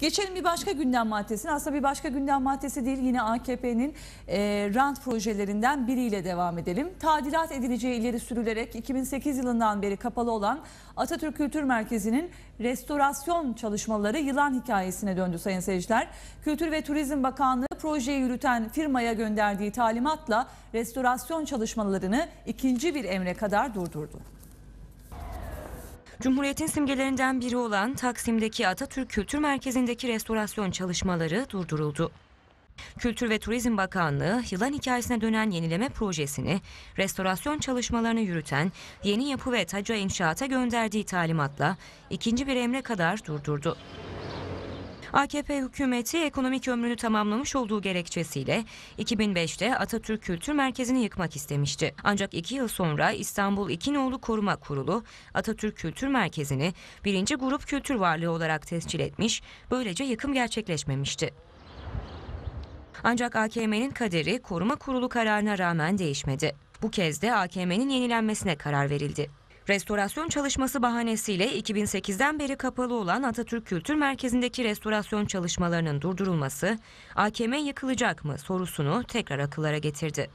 Geçelim bir başka gündem maddesine. Aslında bir başka gündem maddesi değil. Yine AKP'nin e, rant projelerinden biriyle devam edelim. Tadilat edileceği ileri sürülerek 2008 yılından beri kapalı olan Atatürk Kültür Merkezi'nin restorasyon çalışmaları yılan hikayesine döndü sayın seyirciler. Kültür ve Turizm Bakanlığı projeyi yürüten firmaya gönderdiği talimatla restorasyon çalışmalarını ikinci bir emre kadar durdurdu. Cumhuriyet'in simgelerinden biri olan Taksim'deki Atatürk Kültür Merkezi'ndeki restorasyon çalışmaları durduruldu. Kültür ve Turizm Bakanlığı yılan hikayesine dönen yenileme projesini restorasyon çalışmalarını yürüten Yeni Yapı ve Taca İnşaat'a gönderdiği talimatla ikinci bir emre kadar durdurdu. AKP hükümeti ekonomik ömrünü tamamlamış olduğu gerekçesiyle 2005'te Atatürk Kültür Merkezi'ni yıkmak istemişti. Ancak iki yıl sonra İstanbul İkinoğlu Koruma Kurulu Atatürk Kültür Merkezi'ni birinci grup kültür varlığı olarak tescil etmiş, böylece yıkım gerçekleşmemişti. Ancak AKM'nin kaderi koruma kurulu kararına rağmen değişmedi. Bu kez de AKM'nin yenilenmesine karar verildi. Restorasyon çalışması bahanesiyle 2008'den beri kapalı olan Atatürk Kültür Merkezi'ndeki restorasyon çalışmalarının durdurulması AKM yıkılacak mı sorusunu tekrar akıllara getirdi.